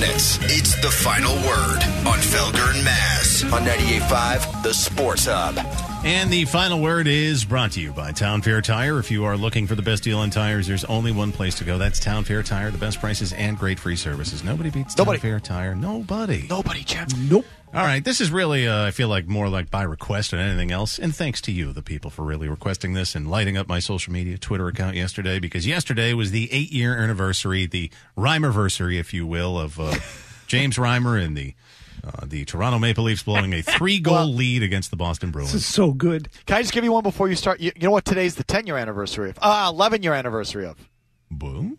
minutes. It's the final word on Felger and Mazz on 98.5, the Sports Hub. And the final word is brought to you by Town Fair Tire. If you are looking for the best deal on tires, there's only one place to go. That's Town Fair Tire. The best prices and great free services. Nobody beats Nobody. Town Fair Tire. Nobody. Nobody, Jim. Nope. All right, this is really, uh, I feel like more like by request than anything else. And thanks to you, the people, for really requesting this and lighting up my social media Twitter account yesterday because yesterday was the eight year anniversary, the Reimerversary, if you will, of uh, James Reimer and the uh, the Toronto Maple Leafs blowing a three goal Well- lead against the Boston This is Bruins. so good. Can I just give you one before you start? You, you know what? Today's the 10 year anniversary of, uh, 11 year anniversary of Boom.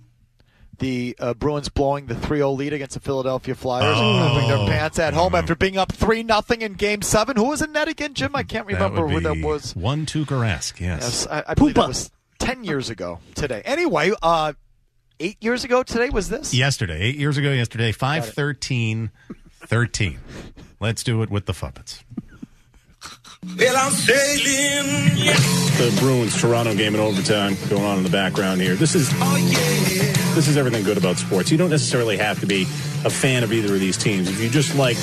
the uh, Bruins blowing the 3 0 lead against the Philadelphia Flyers and their pants at home after being up 3 nothing in game seven. Who was in net again, Jim? I can't remember would who that was. One Tuukka Rask, yes. Yes, I, I believe Poopa. that was 10 years ago today. Anyway, uh, eight years ago today was this? Yesterday, eight years ago yesterday, 5 13 13. Let's do it with the Fuppets. Well, I'm sailing. the Bruins Toronto game in overtime going on in the background here. This is oh, this is everything good about sports. You don't necessarily have to be a fan of either of these teams. If you just like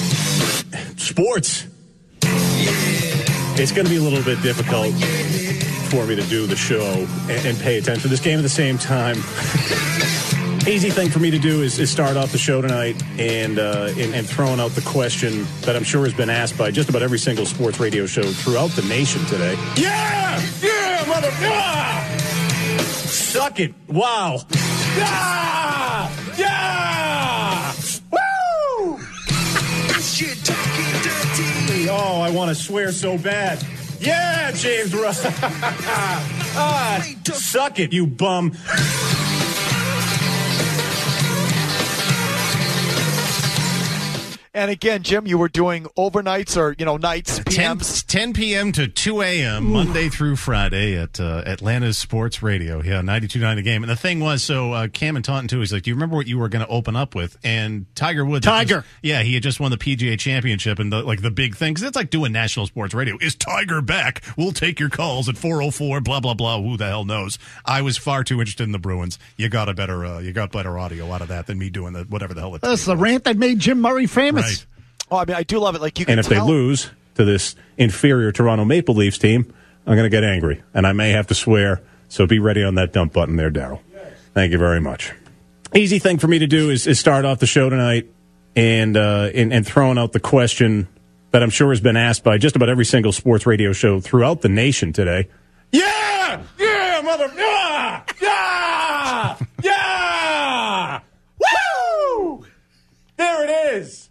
sports, it's going to be a little bit difficult for me to do the show and, and pay attention to this game at the same time. Easy thing for me to do is, is start off the show tonight and, uh, and and throwing out the question that I'm sure has been asked by just about every single sports radio show throughout the nation today. Yeah, yeah, mother, yeah! Suck it! Wow! Yeah, yeah! Woo! Shit talking dirty. Oh, I want to swear so bad. Yeah, James Russ. ah, suck it, you bum. And again, Jim, you were doing overnights or, you know, nights, 10, PMs. 10 p.m. to 2 a.m. Monday through Friday at uh, Atlanta's Sports Radio. Yeah, 92.9 the game. And the thing was, so uh, Cam and Taunton, too, he's like, do you remember what you were going to open up with? And Tiger Woods. Tiger. just- yeah, he had just won the PGA championship and the, like the big thing, 'cause it's like doing national sports radio. Is Tiger back? We'll take your calls at 404, blah, blah, blah. Who the hell knows? I was far too interested in the Bruins. You got a better, uh, you got better audio out of that than me doing the, whatever the hell it That's the rant that made Jim Murray famous. Right. Oh, I mean, I do love it. Like you can And if they lose to this inferior Toronto Maple Leafs team, I'm going to get angry. And I may have to swear. So be ready on that dump button there, Daryl. Thank you very much. Easy thing for me to do is, is start off the show tonight and, uh, and, and throwing out the question that I'm sure has been asked by just about every single sports radio show throughout the nation today. Yeah! Yeah, mother! Yeah! Yeah! Woo! There it is.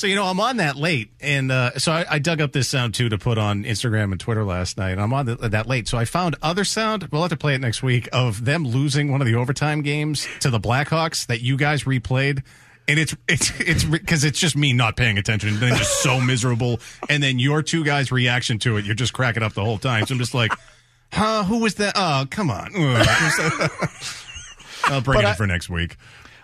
So you know, I'm on that late, and uh, so I, I dug up this sound too to put on Instagram and Twitter last night. And I'm on the, that late, so I found other sound. We'll have to play it next week of them losing one of the overtime games to the Blackhawks that you guys replayed. And it's it's it's because it's just me not paying attention and then just so miserable. And then your two guys' reaction to it, you're just cracking up the whole time. So I'm just like, huh? Who was that? Oh, come on. I'll bring But it I- in for next week.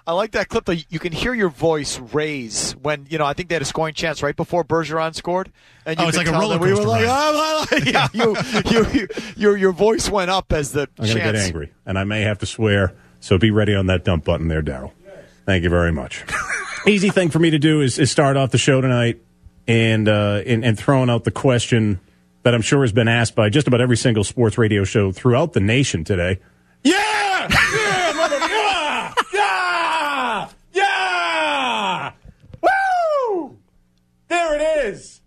I like that clip. Though you can hear your voice raise when you know. I think they had a scoring chance right before Bergeron scored. And you Oh, it's like a roller that we were like. "Ah, yeah, you, you, you, your your voice went up as the I'm going to get angry, and I may have to swear. So be ready on that dump button there, Daryl. Thank you very much. Easy thing for me to do is, is start off the show tonight and, uh, and and throwing out the question that I'm sure has been asked by just about every single sports radio show throughout the nation today. Yeah, yeah, mother, yeah, yeah, yeah. Woo! There it is.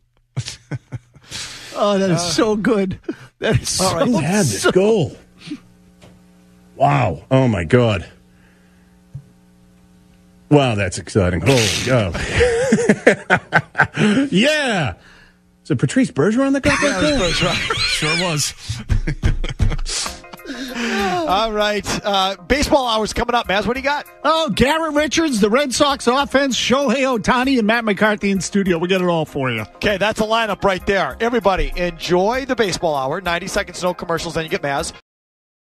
Oh, that is ah. so good. That is so, Who had this so- goal? Wow. Oh, my God. Wow, that's exciting. Holy God. yeah. Is it Patrice Bergeron that got that goal? Sure was. All right, uh, baseball hours coming up, Mazz. What do you got? Oh, Garrett Richards, the Red Sox offense, Shohei Ohtani, and Matt McCarthy in studio. We got it all for you. Okay, that's a lineup right there. Everybody, enjoy the baseball hour. Ninety seconds, no commercials, then you get Mazz.